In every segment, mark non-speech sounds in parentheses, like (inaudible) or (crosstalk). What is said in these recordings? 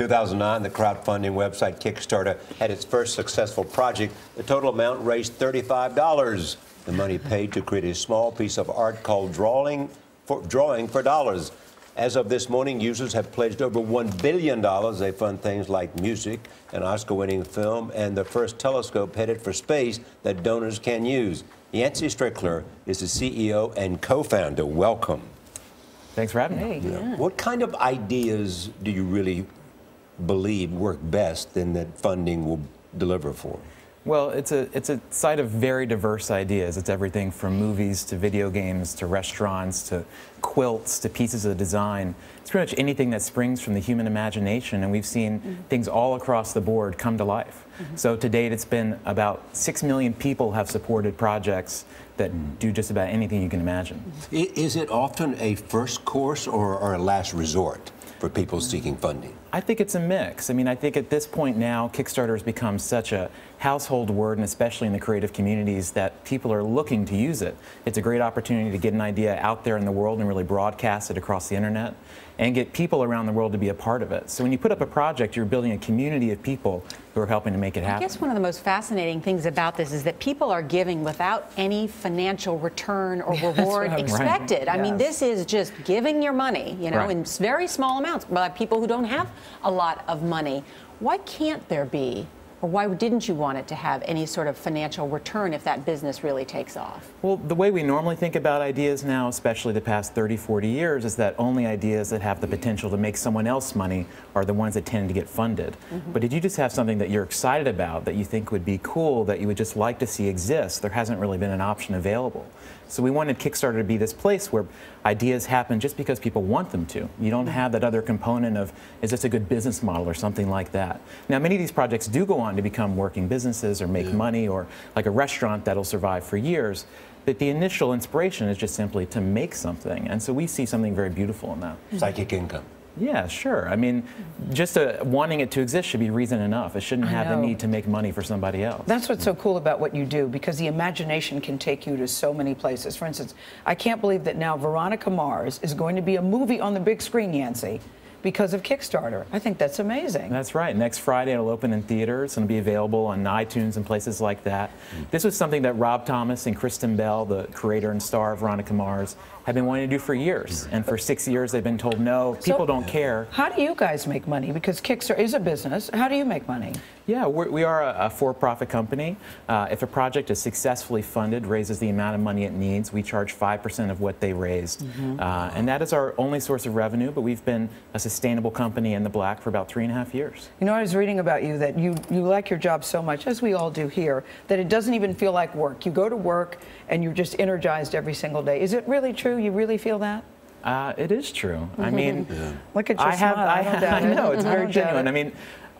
2009, the crowdfunding website Kickstarter had its first successful project. The total amount raised $35. The money paid to create a small piece of art called Drawing for, Drawing for Dollars. As of this morning, users have pledged over $1 billion. They fund things like music, an Oscar winning film, and the first telescope headed for space that donors can use. Yancey Strickler is the CEO and co founder. Welcome. Thanks for having me. Yeah. Yeah. What kind of ideas do you really believe work best and that funding will deliver for? Well, it's a, it's a site of very diverse ideas. It's everything from movies to video games to restaurants to quilts to pieces of design. It's pretty much anything that springs from the human imagination, and we've seen mm -hmm. things all across the board come to life. Mm -hmm. So to date, it's been about six million people have supported projects that do just about anything you can imagine. Is it often a first course or, or a last resort? for people seeking funding? I think it's a mix. I mean, I think at this point now, Kickstarter has become such a household word, and especially in the creative communities, that people are looking to use it. It's a great opportunity to get an idea out there in the world and really broadcast it across the internet and get people around the world to be a part of it. So when you put up a project, you're building a community of people who are helping to make it happen. I guess one of the most fascinating things about this is that people are giving without any financial return or reward expected. Right. I yes. mean, this is just giving your money, you know, right. in very small amounts by people who don't have a lot of money. Why can't there be or why didn't you want it to have any sort of financial return if that business really takes off? Well, the way we normally think about ideas now, especially the past 30, 40 years, is that only ideas that have the potential to make someone else money are the ones that tend to get funded. Mm -hmm. But did you just have something that you're excited about, that you think would be cool, that you would just like to see exist, there hasn't really been an option available. So we wanted Kickstarter to be this place where ideas happen just because people want them to. You don't mm-hmm. have that other component of, is this a good business model or something like that. Now, many of these projects do go on to become working businesses or make yeah. money or like a restaurant that'll survive for years. But the initial inspiration is just simply to make something. And so we see something very beautiful in that. Psychic income. Yeah, sure. I mean, just uh, wanting it to exist should be reason enough. It shouldn't have the need to make money for somebody else. That's what's so cool about what you do because the imagination can take you to so many places. For instance, I can't believe that now Veronica Mars is going to be a movie on the big screen, Yancey because of Kickstarter. I think that's amazing. That's right. Next Friday it'll open in theaters and be available on iTunes and places like that. This was something that Rob Thomas and Kristen Bell, the creator and star of Veronica Mars, have been wanting to do for years. And for six years they've been told no, people so, don't care. How do you guys make money? Because Kickstarter is a business. How do you make money? Yeah, we're, we are a, a for-profit company. Uh, if a project is successfully funded, raises the amount of money it needs, we charge 5% of what they raised. Mm -hmm. uh, and that is our only source of revenue, but we've been a sustainable company in the black for about three and a half years. You know, I was reading about you that you, you like your job so much, as we all do here, that it doesn't even feel like work. You go to work and you're just energized every single day. Is it really true? You really feel that? Uh, it is true. I mean, yeah. look at your I have, smile. I, I, (laughs) I know it's very genuine. I mean,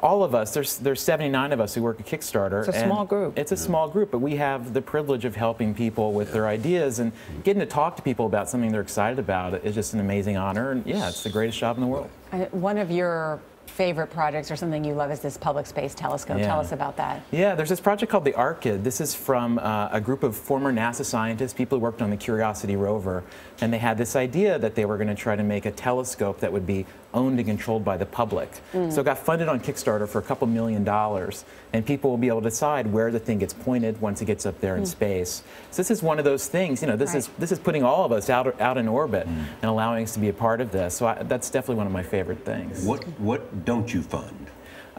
all of us, there's, there's 79 of us who work at Kickstarter. It's a small group. It's a small group, but we have the privilege of helping people with their ideas and getting to talk to people about something they're excited about is just an amazing honor. And yeah, it's the greatest job in the world. One of your favorite projects or something you love is this public space telescope. Yeah. Tell us about that. Yeah, there's this project called the ARKYD. This is from uh, a group of former NASA scientists, people who worked on the Curiosity rover, and they had this idea that they were going to try to make a telescope that would be owned and controlled by the public. Mm. So it got funded on Kickstarter for a couple million dollars, and people will be able to decide where the thing gets pointed once it gets up there in mm. space. So this is one of those things, you know, this right. is this is putting all of us out out in orbit mm. and allowing us to be a part of this. So I, that's definitely one of my favorite things. What what don't you fund?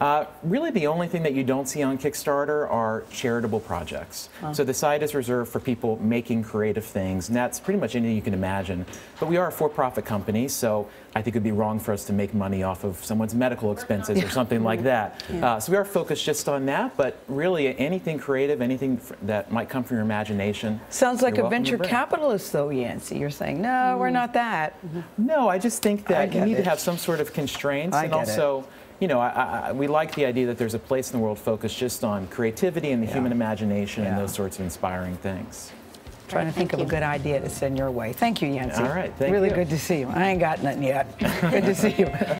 Uh, really, the only thing that you don't see on Kickstarter are charitable projects. Huh. So the site is reserved for people making creative things, and that's pretty much anything you can imagine. But we are a for-profit company, so I think it would be wrong for us to make money off of someone's medical expenses yeah. or something like that. Yeah. Uh, so we are focused just on that, but really anything creative, anything that might come from your imagination. Sounds like a venture capitalist, though, Yancey. You're saying, no, mm. we're not that. No, I just think that you need it. to have some sort of constraints, I and also. It you know, I, I, we like the idea that there's a place in the world focused just on creativity and the yeah. human imagination yeah. and those sorts of inspiring things. Trying to think Thank of you. a good idea to send your way. Thank you, Yancey. All right, thank really you. good to see you. I ain't got nothing yet. (laughs) good to see you.